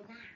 una